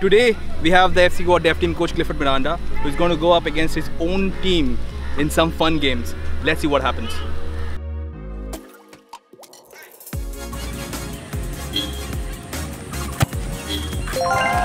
Today, we have the FC Goa Dev team coach Clifford Miranda, who's going to go up against his own team in some fun games. Let's see what happens. Whoa,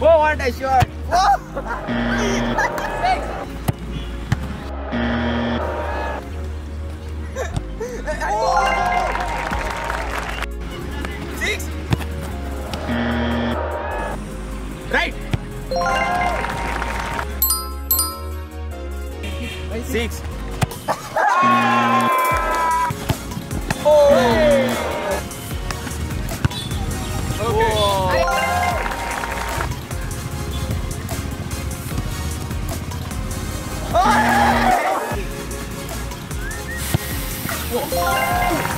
what a shot! Six. Six. Oh. Whoa.